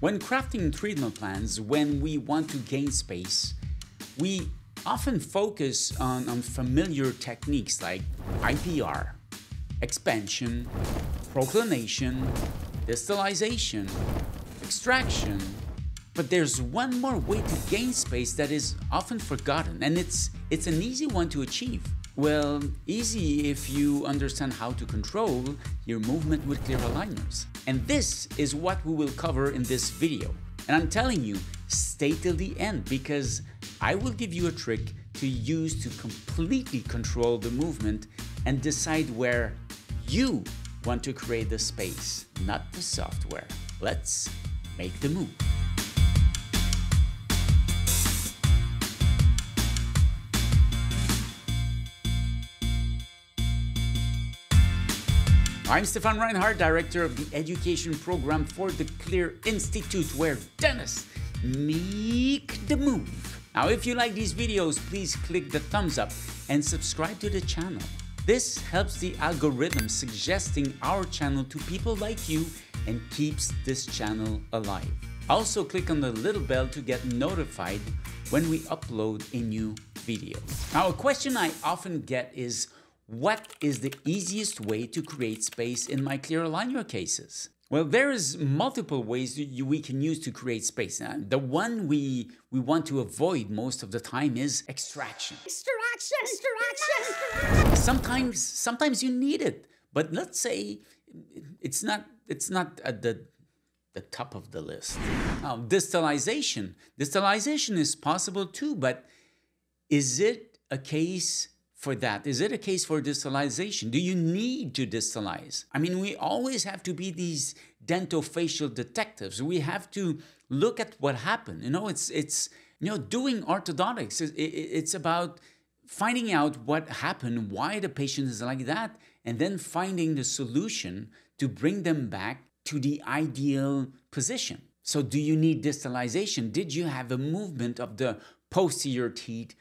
When crafting treatment plans, when we want to gain space, we often focus on, on familiar techniques like IPR, expansion, proclination, distalization, extraction. But there's one more way to gain space that is often forgotten, and it's, it's an easy one to achieve. Well, easy if you understand how to control your movement with clear aligners. And this is what we will cover in this video. And I'm telling you, stay till the end because I will give you a trick to use to completely control the movement and decide where you want to create the space, not the software. Let's make the move. I'm Stephane Reinhardt, Director of the Education Program for the Clear Institute, where dentists make the move. Now, if you like these videos, please click the thumbs up and subscribe to the channel. This helps the algorithm suggesting our channel to people like you and keeps this channel alive. Also, click on the little bell to get notified when we upload a new video. Now, a question I often get is what is the easiest way to create space in my clear aligner cases? Well, there is multiple ways we can use to create space. Now, the one we we want to avoid most of the time is extraction. Extraction, extraction. Sometimes, sometimes you need it, but let's say it's not it's not at the the top of the list. Now, distalization. Distalization is possible too, but is it a case for that? Is it a case for distalization? Do you need to distalize? I mean, we always have to be these dentofacial detectives. We have to look at what happened. You know, it's it's you know doing orthodontics. It's about finding out what happened, why the patient is like that, and then finding the solution to bring them back to the ideal position. So, do you need distalization? Did you have a movement of the posterior teeth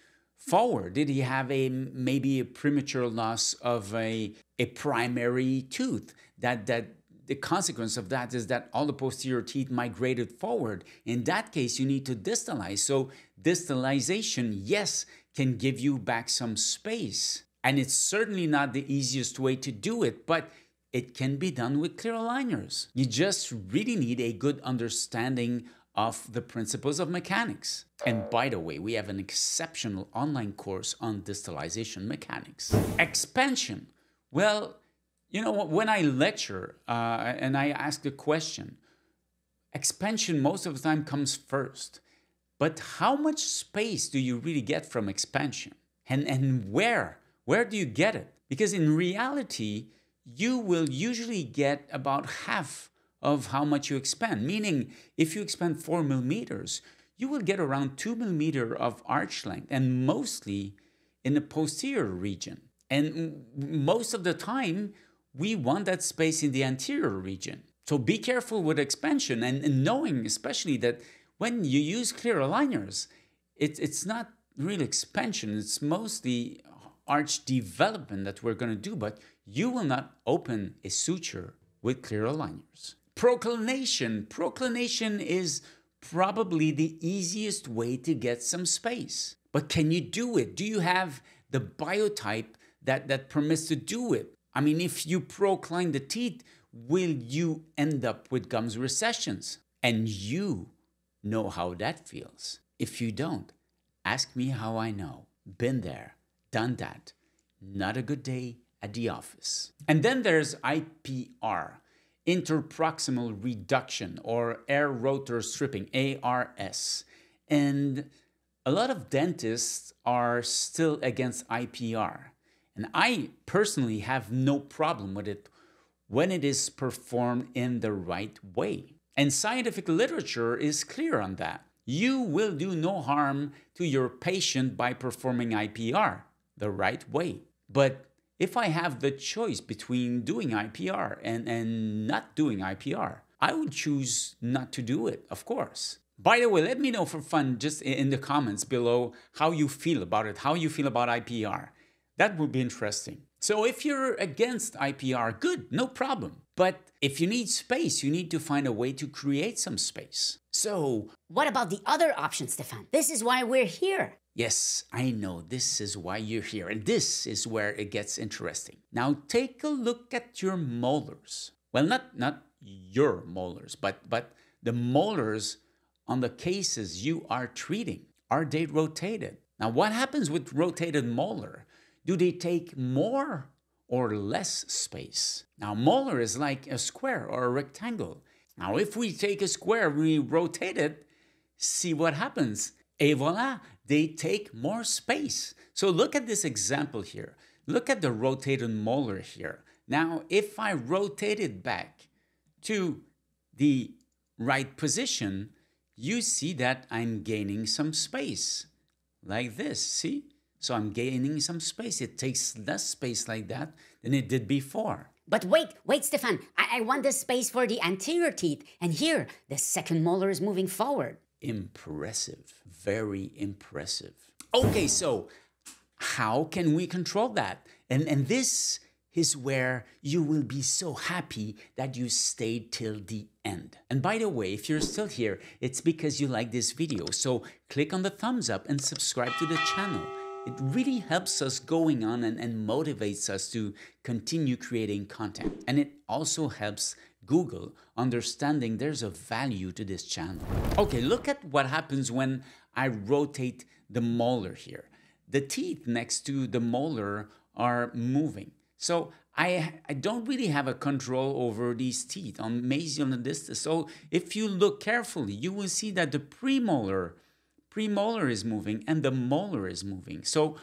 forward? Did he have a maybe a premature loss of a, a primary tooth? That that the consequence of that is that all the posterior teeth migrated forward. In that case, you need to distalize. So distalization, yes, can give you back some space. And it's certainly not the easiest way to do it, but it can be done with clear aligners. You just really need a good understanding of the principles of mechanics. And by the way, we have an exceptional online course on distalization mechanics. Expansion. Well, you know, when I lecture uh, and I ask the question, expansion most of the time comes first. But how much space do you really get from expansion? And, and where? Where do you get it? Because in reality, you will usually get about half of how much you expand. Meaning, if you expand four millimeters, you will get around two millimeter of arch length and mostly in the posterior region. And most of the time, we want that space in the anterior region. So be careful with expansion and, and knowing especially that when you use clear aligners, it, it's not real expansion, it's mostly arch development that we're going to do, but you will not open a suture with clear aligners. Proclination. Proclination is probably the easiest way to get some space. But can you do it? Do you have the biotype that, that permits to do it? I mean, if you procline the teeth, will you end up with gums recessions? And you know how that feels. If you don't, ask me how I know. Been there, done that. Not a good day at the office. And then there's IPR interproximal reduction or air rotor stripping, ARS. And a lot of dentists are still against IPR. And I personally have no problem with it when it is performed in the right way. And scientific literature is clear on that. You will do no harm to your patient by performing IPR the right way. But if I have the choice between doing IPR and, and not doing IPR, I would choose not to do it, of course. By the way, let me know for fun just in the comments below how you feel about it, how you feel about IPR. That would be interesting. So if you're against IPR, good, no problem. But if you need space, you need to find a way to create some space. So, What about the other option, Stephane? This is why we're here. yes, I know this is why you're here, and this is where it gets interesting. Now take a look at your molars. Well, not not your molars, but but the molars on the cases you are treating. Are they rotated? Now, what happens with rotated molar? Do they take more or less space? Now, molar is like a square or a rectangle. Now, if we take a square, we rotate it, see what happens. Et voila, they take more space. So look at this example here. Look at the rotated molar here. Now, if I rotate it back to the right position, you see that I'm gaining some space like this. See? So I'm gaining some space. It takes less space like that than it did before. But wait, wait, Stephane. I, I want this space for the anterior teeth. And here, the second molar is moving forward. Impressive. Very impressive. Okay, so how can we control that? And, and this is where you will be so happy that you stayed till the end. And by the way, if you're still here, it's because you like this video. So click on the thumbs up and subscribe to the channel. It really helps us going on and, and motivates us to continue creating content. And it also helps Google understanding there's a value to this channel. Okay, look at what happens when I rotate the molar here. The teeth next to the molar are moving. So I, I don't really have a control over these teeth on mesial and distal. So if you look carefully, you will see that the premolar, premolar is moving and the molar is moving. So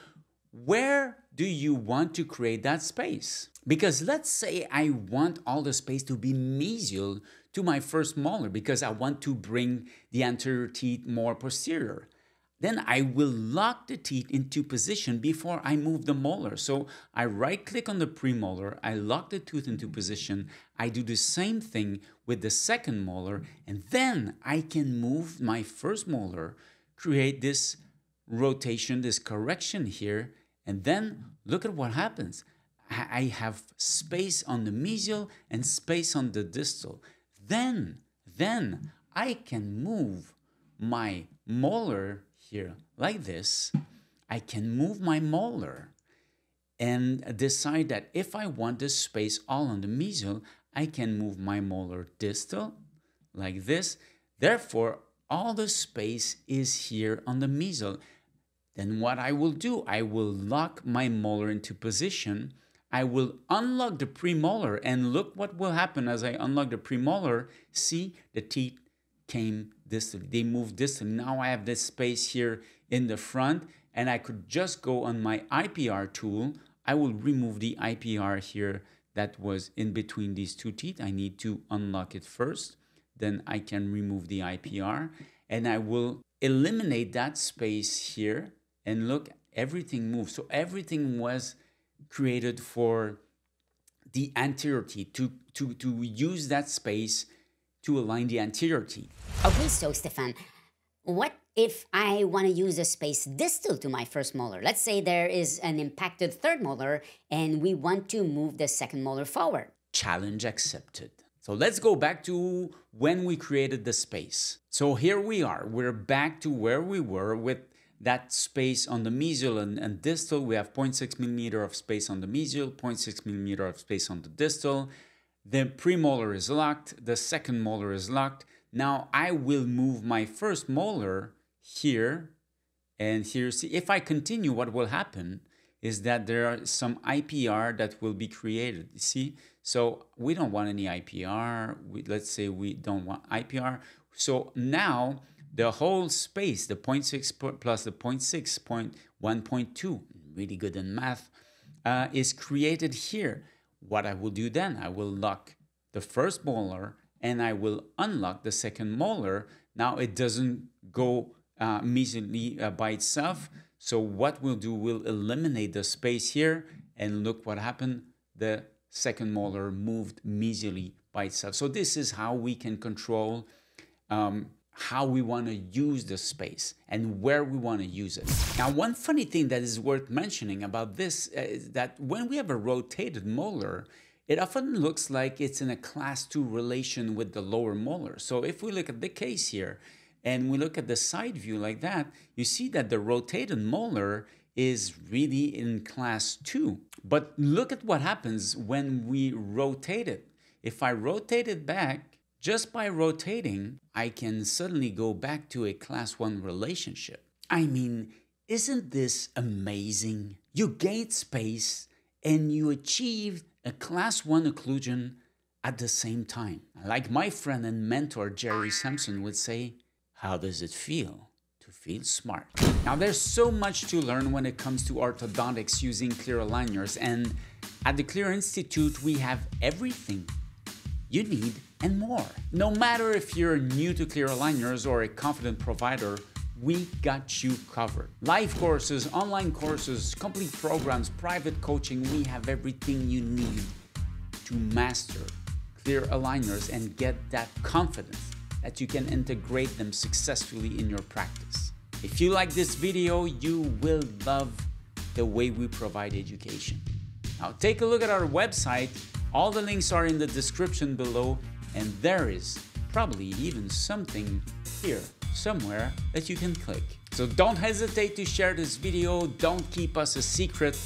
where do you want to create that space? Because let's say I want all the space to be mesial to my first molar because I want to bring the anterior teeth more posterior. Then I will lock the teeth into position before I move the molar. So I right click on the premolar, I lock the tooth into position, I do the same thing with the second molar, and then I can move my first molar, create this rotation, this correction here, and then look at what happens. I have space on the mesial and space on the distal. Then, then I can move my molar here like this. I can move my molar and decide that if I want this space all on the mesial, I can move my molar distal like this. Therefore, all the space is here on the mesial. Then what I will do, I will lock my molar into position. I will unlock the premolar and look what will happen as I unlock the premolar. See, the teeth came distally. They moved distally. Now I have this space here in the front and I could just go on my IPR tool. I will remove the IPR here that was in between these two teeth. I need to unlock it first. Then I can remove the IPR and I will eliminate that space here and look, everything moves. So everything was created for the anterior teeth to, to, to use that space to align the anterior teeth. Okay, so Stephane, what if I want to use a space distal to my first molar? Let's say there is an impacted third molar and we want to move the second molar forward. Challenge accepted. So let's go back to when we created the space. So here we are. We're back to where we were with that space on the mesial and, and distal. We have 0.6 millimeter of space on the mesial, 0.6 millimeter of space on the distal. The premolar is locked, the second molar is locked. Now I will move my first molar here and here. See, if I continue, what will happen is that there are some IPR that will be created. See, so we don't want any IPR. We, let's say we don't want IPR. So now the whole space, the 0.6 plus the 0.6, point 1.2, really good in math, uh, is created here. What I will do then, I will lock the first molar and I will unlock the second molar. Now it doesn't go uh, mesially uh, by itself. So what we'll do, we'll eliminate the space here and look what happened. The second molar moved mesially by itself. So this is how we can control um, how we want to use the space and where we want to use it. Now, one funny thing that is worth mentioning about this uh, is that when we have a rotated molar, it often looks like it's in a class 2 relation with the lower molar. So if we look at the case here and we look at the side view like that, you see that the rotated molar is really in class 2. But look at what happens when we rotate it. If I rotate it back, just by rotating, I can suddenly go back to a class 1 relationship. I mean, isn't this amazing? You gain space and you achieve a class 1 occlusion at the same time. Like my friend and mentor Jerry Sampson would say, how does it feel to feel smart? Now there's so much to learn when it comes to orthodontics using clear aligners and at the Clear Institute we have everything you need and more. No matter if you're new to clear aligners or a confident provider, we got you covered. Live courses, online courses, complete programs, private coaching, we have everything you need to master clear aligners and get that confidence that you can integrate them successfully in your practice. If you like this video, you will love the way we provide education. Now take a look at our website. All the links are in the description below and there is probably even something here somewhere that you can click. So don't hesitate to share this video, don't keep us a secret.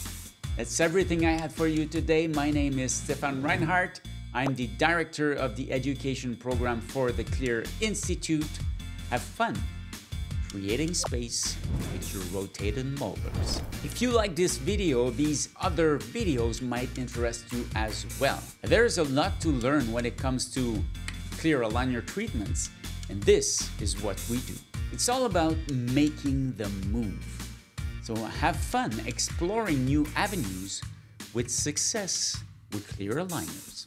That's everything I had for you today. My name is Stephane Reinhardt. I'm the director of the education program for the Clear Institute. Have fun creating space with your rotated molars. If you like this video, these other videos might interest you as well. There's a lot to learn when it comes to clear aligner treatments, and this is what we do. It's all about making the move. So have fun exploring new avenues with success with clear aligners.